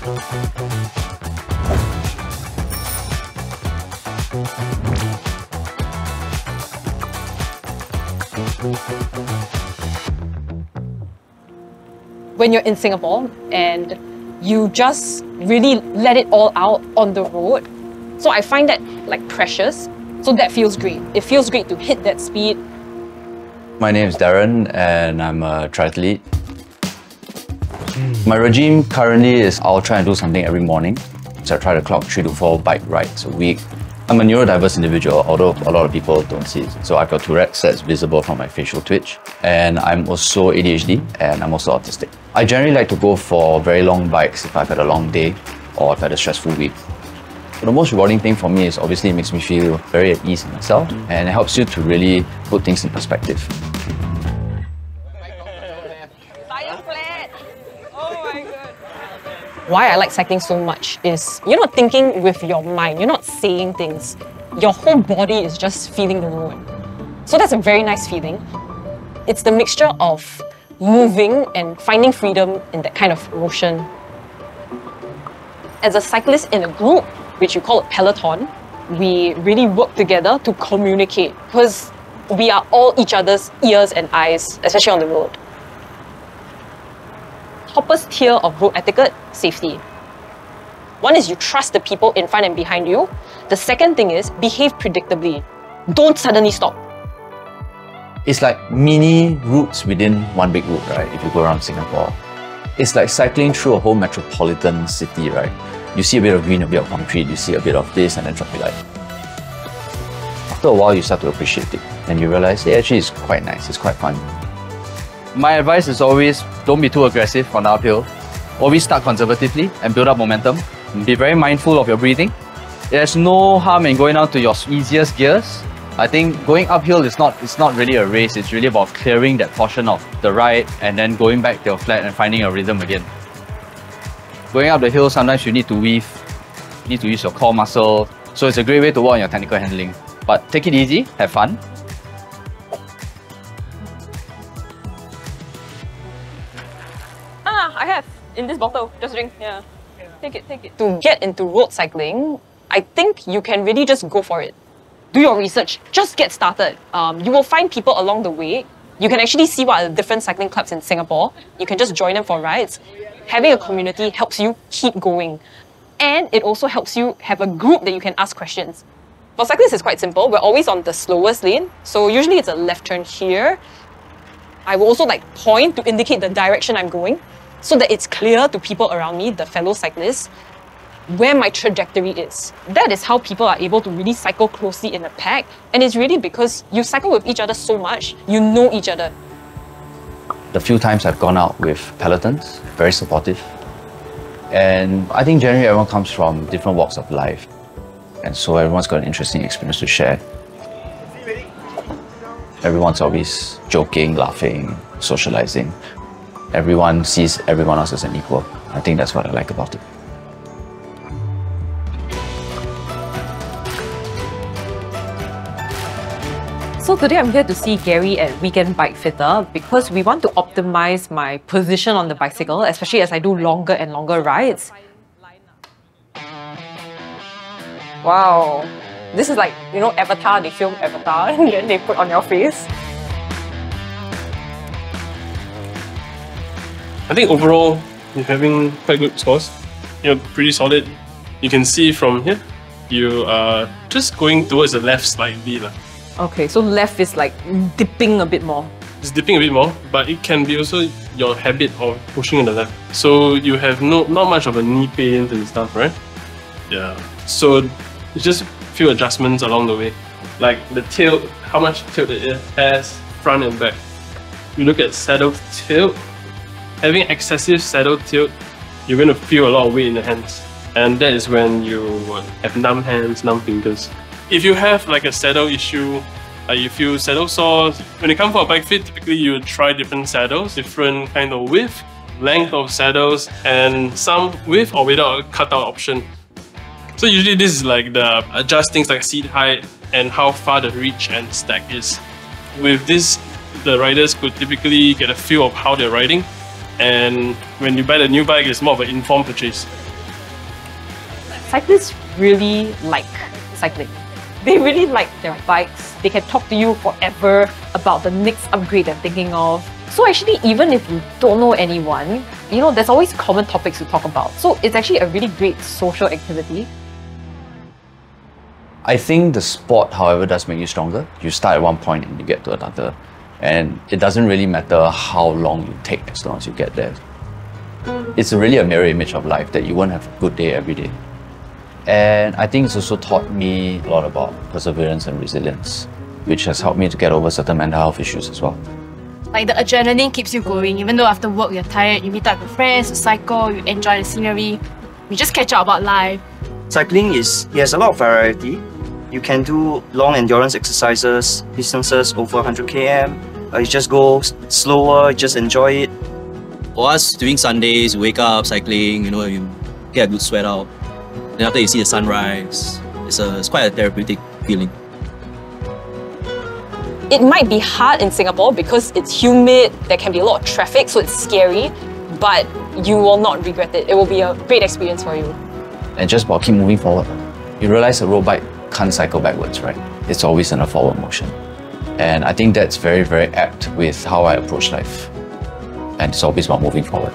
When you're in Singapore and you just really let it all out on the road. So I find that like precious. So that feels great. It feels great to hit that speed. My name is Darren and I'm a triathlete. Hmm. My regime currently is I'll try and do something every morning. So I try to clock three to four bike rides a week. I'm a neurodiverse individual, although a lot of people don't see it. So I've got Tourette's that's visible from my facial twitch. And I'm also ADHD and I'm also autistic. I generally like to go for very long bikes if I've had a long day or I've had a stressful week. But the most rewarding thing for me is obviously it makes me feel very at ease in myself hmm. and it helps you to really put things in perspective. Why I like cycling so much is you're not thinking with your mind, you're not saying things. Your whole body is just feeling the road. So that's a very nice feeling. It's the mixture of moving and finding freedom in that kind of motion. As a cyclist in a group, which you call a peloton, we really work together to communicate because we are all each other's ears and eyes, especially on the road topmost tier of road etiquette, safety. One is you trust the people in front and behind you. The second thing is behave predictably. Don't suddenly stop. It's like mini routes within one big route, right? If you go around Singapore. It's like cycling through a whole metropolitan city, right? You see a bit of green, a bit of concrete, you see a bit of this and then traffic light. After a while, you start to appreciate it and you realize, hey, actually, it's quite nice, it's quite fun. My advice is always don't be too aggressive on the uphill. Always start conservatively and build up momentum. Be very mindful of your breathing. There's no harm in going down to your easiest gears. I think going uphill is not it's not really a race, it's really about clearing that portion of the ride and then going back to your flat and finding a rhythm again. Going up the hill, sometimes you need to weave, you need to use your core muscle. So it's a great way to work on your technical handling. But take it easy, have fun, I have in this bottle. Just drink. Yeah. Take it, take it. To get into road cycling, I think you can really just go for it. Do your research. Just get started. Um, you will find people along the way. You can actually see what are the different cycling clubs in Singapore. You can just join them for rides. Having a community helps you keep going. And it also helps you have a group that you can ask questions. For cyclists, it's quite simple. We're always on the slowest lane. So usually it's a left turn here. I will also like point to indicate the direction I'm going so that it's clear to people around me, the fellow cyclists, where my trajectory is. That is how people are able to really cycle closely in a pack. And it's really because you cycle with each other so much, you know each other. The few times I've gone out with pelotons, very supportive. And I think generally everyone comes from different walks of life. And so everyone's got an interesting experience to share. Everyone's always joking, laughing, socializing everyone sees everyone else as an equal. I think that's what I like about it. So today I'm here to see Gary at Weekend Bike Fitter because we want to optimize my position on the bicycle, especially as I do longer and longer rides. Wow, this is like, you know, Avatar, they film Avatar and then they put on your face. I think overall, you're having quite good scores. You're pretty solid. You can see from here, you are just going towards the left slightly. Lah. Okay, so left is like dipping a bit more. It's dipping a bit more, but it can be also your habit of pushing on the left. So you have no not much of a knee pain and stuff, right? Yeah. So it's just a few adjustments along the way. Like the tilt, how much tilt it has, front and back. You look at saddle tilt, having excessive saddle tilt, you're going to feel a lot of weight in the hands. And that is when you have numb hands, numb fingers. If you have like a saddle issue, uh, you feel saddle sore, when you come for a bike fit, typically you try different saddles, different kind of width, length of saddles, and some with or without a cutout option. So usually this is like the adjust things like seat height and how far the reach and stack is. With this, the riders could typically get a feel of how they're riding and when you buy the new bike, it's more of an informed purchase. cyclists really like cycling. They really like their bikes. They can talk to you forever about the next upgrade they're thinking of. So actually, even if you don't know anyone, you know, there's always common topics to talk about. So it's actually a really great social activity. I think the sport, however, does make you stronger. You start at one point and you get to another. And it doesn't really matter how long you take as long as you get there. It's really a mirror image of life that you won't have a good day every day. And I think it's also taught me a lot about perseverance and resilience, which has helped me to get over certain mental health issues as well. Like the adrenaline keeps you going, even though after work you're tired, you meet up with friends, you cycle, you enjoy the scenery, you just catch up about life. Cycling is it has a lot of variety. You can do long endurance exercises, distances over 100 km. You just go slower, just enjoy it. For us, doing Sundays, you wake up cycling, you know, you get a good sweat out. Then after you see the sunrise, it's, a, it's quite a therapeutic feeling. It might be hard in Singapore because it's humid, there can be a lot of traffic, so it's scary, but you will not regret it. It will be a great experience for you. And just about keep moving forward. You realize a road bike can't cycle backwards, right? It's always in a forward motion. And I think that's very, very apt with how I approach life. And it's always about moving forward.